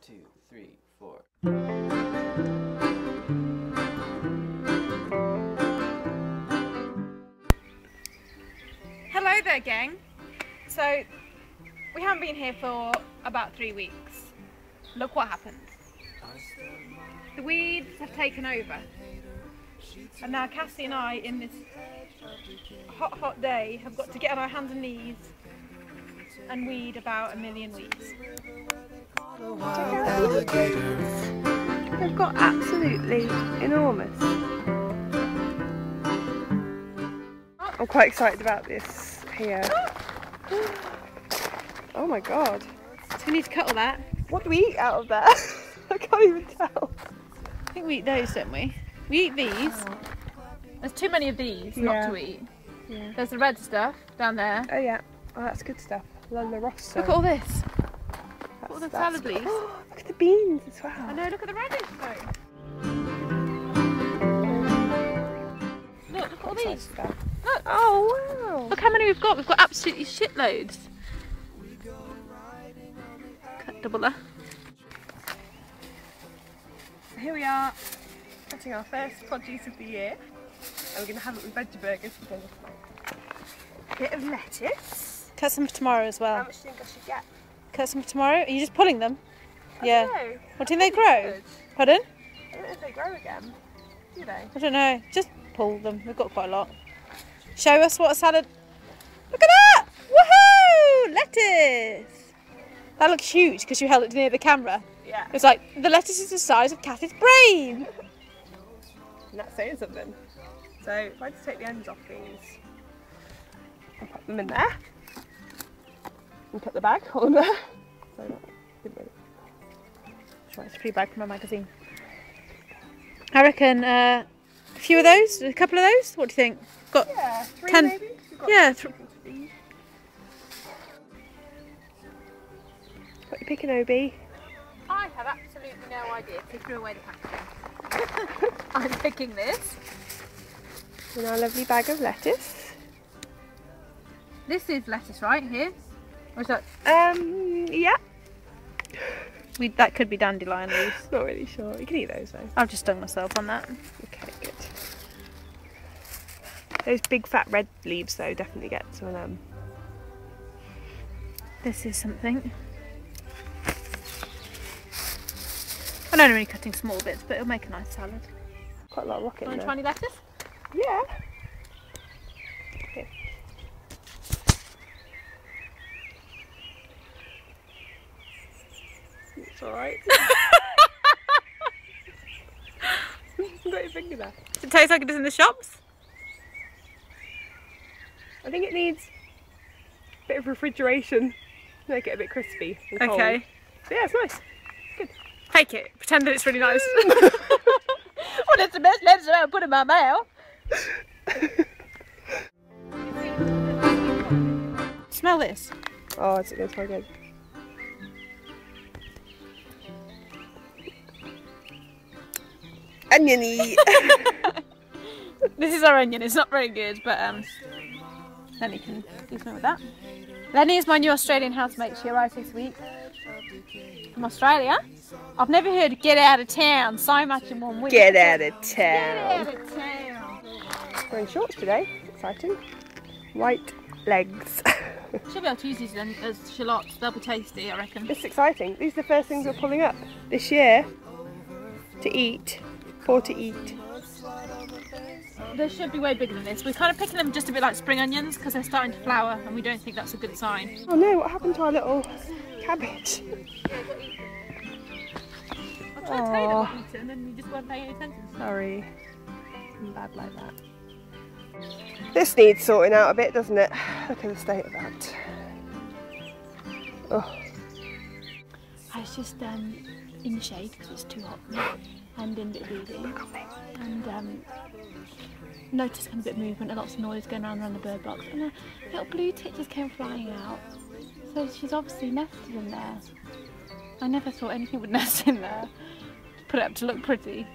two, three, four. Hello there, gang. So, we haven't been here for about three weeks. Look what happened. The weeds have taken over. And now Cassie and I, in this hot, hot day, have got to get on our hands and knees and weed about a million weeds. They've got absolutely enormous. I'm quite excited about this here. Oh my god. So we need to cut all that. What do we eat out of there? I can't even tell. I think we eat those, don't we? We eat these. There's too many of these Yeah. not to eat. Yeah. There's the red stuff down there. Oh yeah. Oh, that's good stuff. Lollo Rosso. Look at all this. The salad leaves. look at the beans as well. I know, look at the radish though. Look, look at all these. Look. Oh wow. Look how many we've got. We've got absolutely shitloads. Cut double there. Here we are, cutting our first produce of the year. And we're going to have it with veggie burgers for dinner. Bit of lettuce. Cut some for tomorrow as How well. much do you think I should get? Cut some for tomorrow. Are you just pulling them? Yeah. No. What do they grow? Pardon? I don't know if they grow again. Do they? I don't know. Just pull them. We've got quite a lot. Show us what a salad. Look at that! Woohoo! Lettuce. That looks huge because you held it near the camera. Yeah. It's like the lettuce is the size of Cassie's brain. And that's saying something. So if I just take the ends off these and put them in there. And put the bag on there. So that didn't really Sure, it's a free bag from my magazine. I reckon uh, a few of those, a couple of those. What do you think? Got Yeah, three Ten- maybe? Got yeah, th- chicken to these. Got your pick and OB. I have absolutely no idea. He threw away the packaging. I'm picking this. And our lovely bag of lettuce. This is lettuce, right here. Is that? Um, yeah. We, that could be dandelion leaves. Not really sure. You can eat those though. I've just stung myself on that. Okay, good. Those big fat red leaves though, definitely get some of them. This is something. I'm only really cutting small bits, but it'll make a nice salad. Quite a lot of rocket Want to try any lettuce? Yeah. It's alright. got your finger there. Does it taste like it is in the shops? I think it needs a bit of refrigeration to make it a bit crispy. And cold. Okay. But yeah, it's nice. Good. Take it. Pretend that it's really nice. well, it's the best lettuce I've ever put in my mouth. Smell this. Oh, it's going to smell good. Oniony. This is our onion. It's not very good, but um, Lenny can do something with that. Lenny is my new Australian housemate. She arrived this week from Australia. I've never heard "get out of town" so much in one week. Get out of Get out town. of town. Wearing shorts today. Exciting. White legs. Should be able to use these then as shallots. They'll be tasty, I reckon. it's exciting. These are the first things we're pulling up this year to eat. For to eat. They should be way bigger than this. We're kind of picking them just a bit like spring onions because they're starting to flower, and we don't think that's a good sign. Oh no, what happened to our little cabbage? I tried to tell you eaten, and you just weren't paying attention. Sorry. I'm bad like that. This needs sorting out a bit, doesn't it? Look at the state of that. Oh, I was just um, in the shade because it's too hot and in bit and um, noticed kind of a bit of movement and lots of noise going around around the bird box and a little blue tit just came flying out. So she's obviously nested in there. I never thought anything would nest in there. Put it up to look pretty.